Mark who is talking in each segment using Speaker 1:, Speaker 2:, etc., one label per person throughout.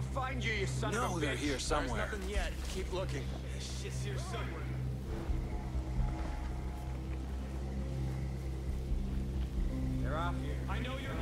Speaker 1: I'll find you, you son
Speaker 2: No,
Speaker 1: of a
Speaker 2: they're here somewhere.
Speaker 1: There's nothing yet. Keep looking. Shit's here somewhere. They're off here. I know you're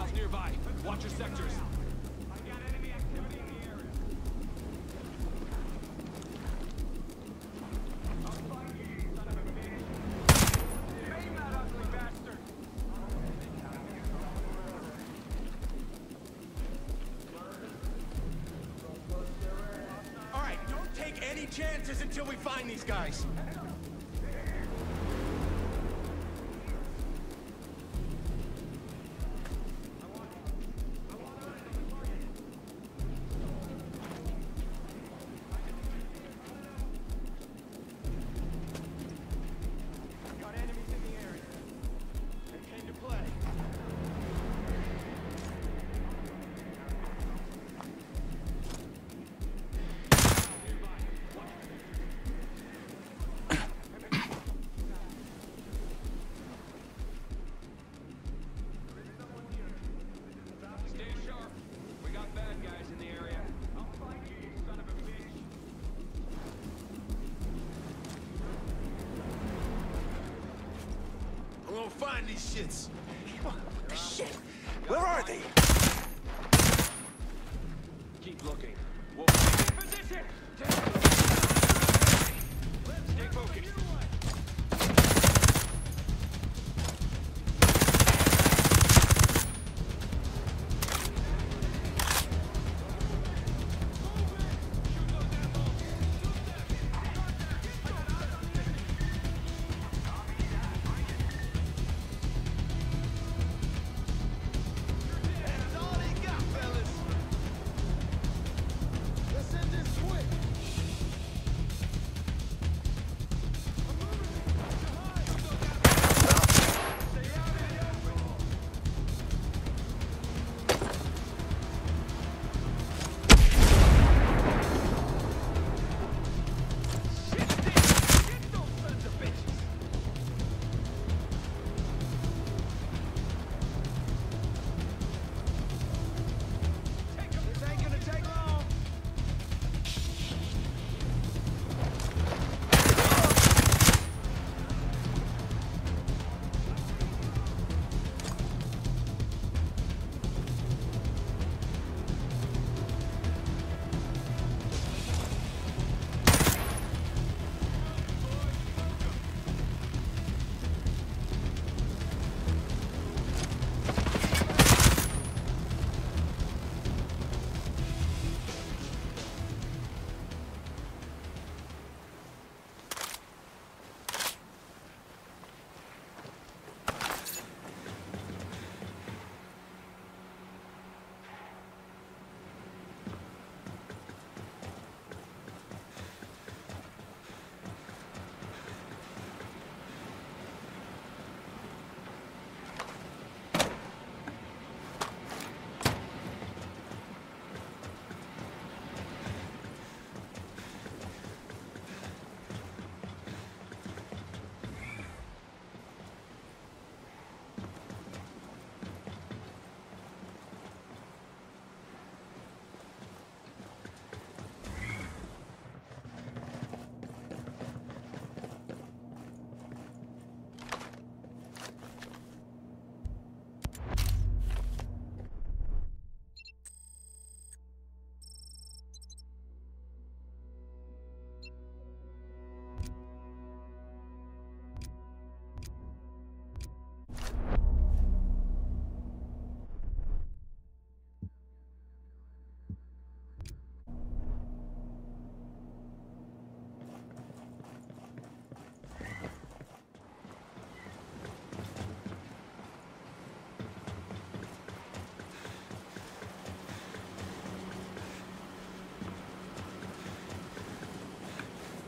Speaker 1: Hostiles nearby. Watch your sectors. All right, don't take any chances until we find these guys.
Speaker 3: I'm gonna find these shits.
Speaker 2: Shit! Where are they?
Speaker 1: Keep looking. We'll position. Stay focused.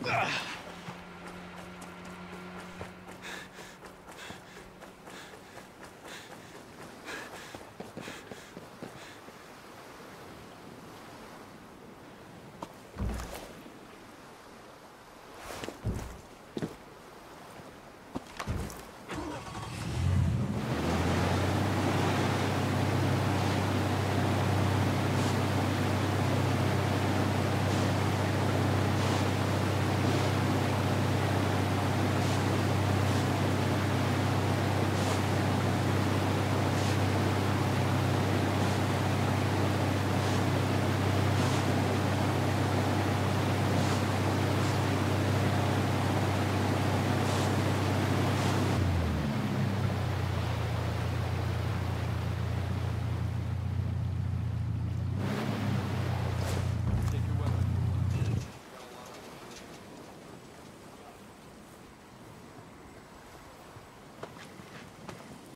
Speaker 2: Ah.